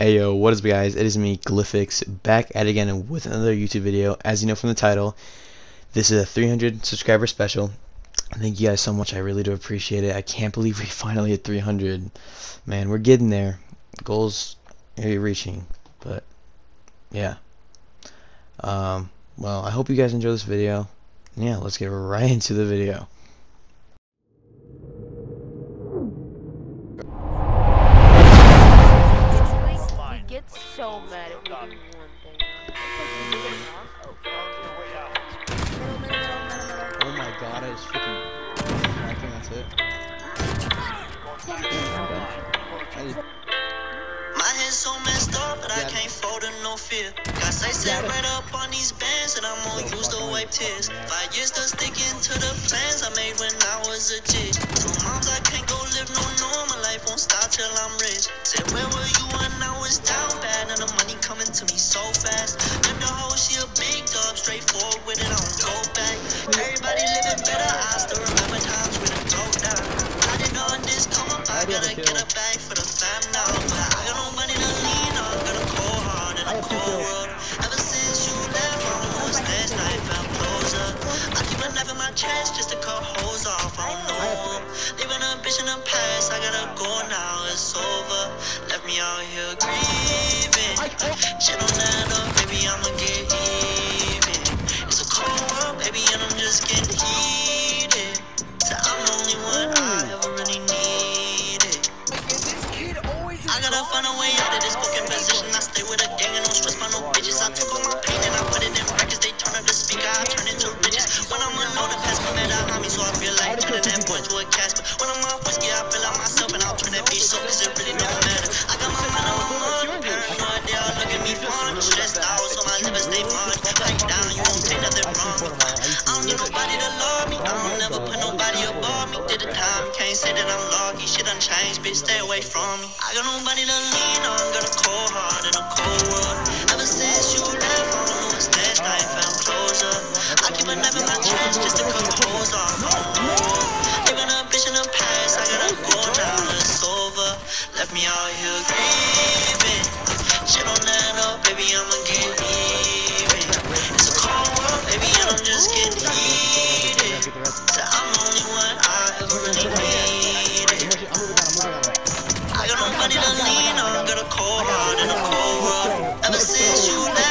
Ayo, what is up guys? It is me, Glifix, back at again with another YouTube video. As you know from the title, this is a 300 subscriber special. Thank you guys so much. I really do appreciate it. I can't believe we finally hit 300. Man, we're getting there. Goals are reaching, but yeah. Um, well, I hope you guys enjoy this video. Yeah, let's get right into the video. Mad if we do one thing. Oh my god, I just freaking. I think that's it. My head's so messed up, but I can't fold in no fear. Got say set right up on these bands, and I'm gonna use to wipe tears. Five years to sticking to the plans I made when I was a kid. Two moms, I can't go live no normal life, won't stop till I'm rich. Said, where to me so fast. Live the whole she a big dog, straightforward with it, I don't go back. Everybody living better, I still remember times when it broke down. I didn't know this come up, I gotta get a bag for the fam now. But I got no money to lean on, got a cold heart in a cold world. Ever since you left, I don't know what's I ain't found closure. I keep a knife in my chest just to cut holes off, I don't know. Leaving a bitch in the past, I gotta go now, it's over. Left me out here grieving. Shit add up, baby, I'ma get even. It's a cold world, baby, and I'm just getting heated. So I'm the only one I ever really needed. I gotta find a way out of this broken position. I stay with a gang and don't stress by no bitches. I took all my pain and I put it in records. They turn up the speaker, I turn into riches. When I'm alone, the past my better on me, so I feel like turning that boy to a casket. When I'm off whiskey, I feel like myself and I'll turn that bitch so can't say that I'm lucky. Shit done changed, bitch, stay away from me. I got nobody to lean on, got a cold heart in a cold world. Ever since you left, I don't know what's next, I found. I keep a knife in my chest just to the holes off. Living a bitch in the past, I gotta go now, it's over. Left me out here. lean on, got a cold heart in a cold world. Ever since you left.